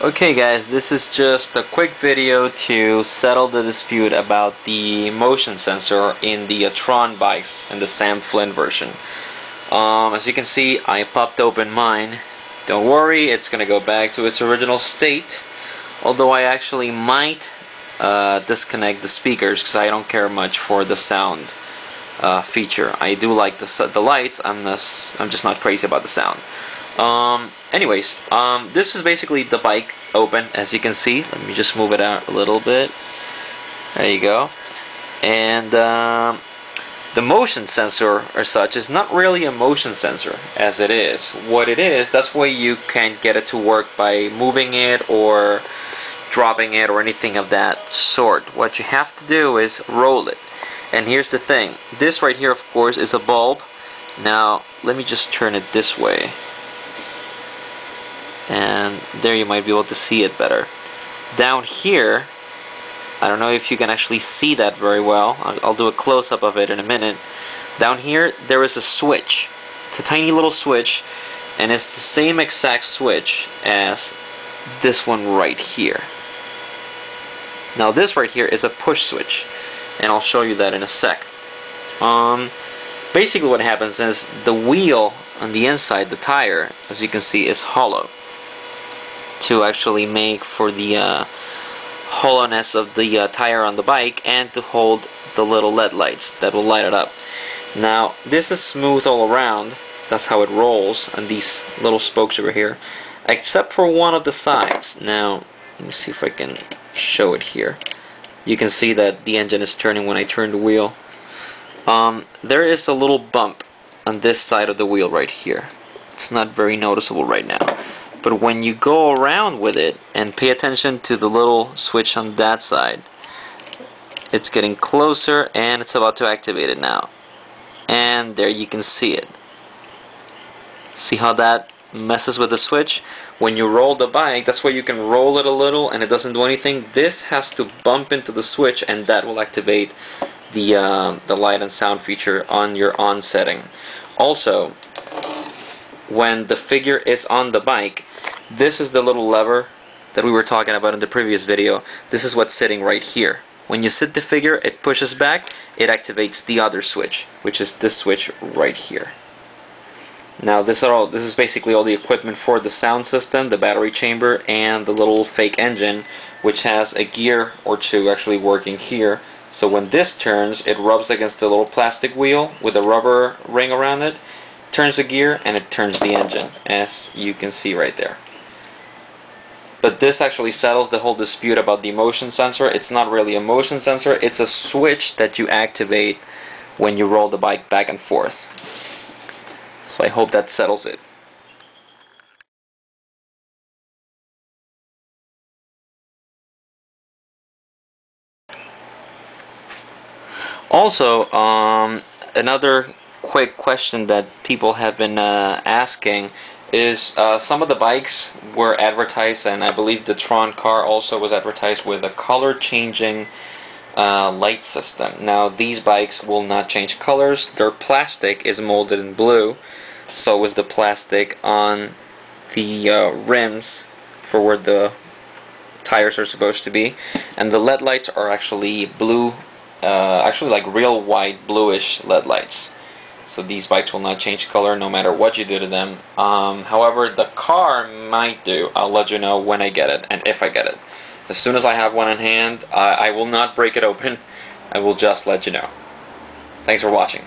Okay guys, this is just a quick video to settle the dispute about the motion sensor in the Tron bikes in the Sam Flynn version. Um, as you can see, I popped open mine. Don't worry, it's gonna go back to its original state. Although I actually might uh, disconnect the speakers because I don't care much for the sound uh, feature. I do like the the lights. I'm just I'm just not crazy about the sound. Um, anyways, um, this is basically the bike open, as you can see. Let me just move it out a little bit. There you go. And um, the motion sensor, or such, is not really a motion sensor, as it is. What it is, that's why you can't get it to work by moving it or dropping it or anything of that sort. What you have to do is roll it. And here's the thing. This right here, of course, is a bulb. Now, let me just turn it this way and there you might be able to see it better. Down here, I don't know if you can actually see that very well. I'll, I'll do a close-up of it in a minute. Down here, there is a switch. It's a tiny little switch, and it's the same exact switch as this one right here. Now this right here is a push switch, and I'll show you that in a sec. Um, basically what happens is the wheel on the inside, the tire, as you can see, is hollow to actually make for the uh, hollowness of the uh, tire on the bike and to hold the little LED lights that will light it up. Now this is smooth all around that's how it rolls on these little spokes over here except for one of the sides. Now let me see if I can show it here. You can see that the engine is turning when I turn the wheel. Um, there is a little bump on this side of the wheel right here. It's not very noticeable right now. But when you go around with it and pay attention to the little switch on that side, it's getting closer and it's about to activate it now. And there you can see it. See how that messes with the switch? When you roll the bike, that's why you can roll it a little and it doesn't do anything. This has to bump into the switch and that will activate the, uh, the light and sound feature on your on setting. Also, when the figure is on the bike, this is the little lever that we were talking about in the previous video. This is what's sitting right here. When you sit the figure, it pushes back, it activates the other switch, which is this switch right here. Now this are all this is basically all the equipment for the sound system, the battery chamber, and the little fake engine, which has a gear or two actually working here. So when this turns, it rubs against the little plastic wheel with a rubber ring around it, turns the gear, and it turns the engine, as you can see right there. But this actually settles the whole dispute about the motion sensor. It's not really a motion sensor, it's a switch that you activate when you roll the bike back and forth. So I hope that settles it. Also, um, another quick question that people have been uh, asking is uh, some of the bikes were advertised, and I believe the Tron car also was advertised with a color changing uh, light system. Now, these bikes will not change colors, their plastic is molded in blue, so is the plastic on the uh, rims for where the tires are supposed to be, and the LED lights are actually blue, uh, actually like real white bluish LED lights. So these bikes will not change color no matter what you do to them. Um, however, the car might do. I'll let you know when I get it and if I get it. As soon as I have one in hand, I will not break it open. I will just let you know. Thanks for watching.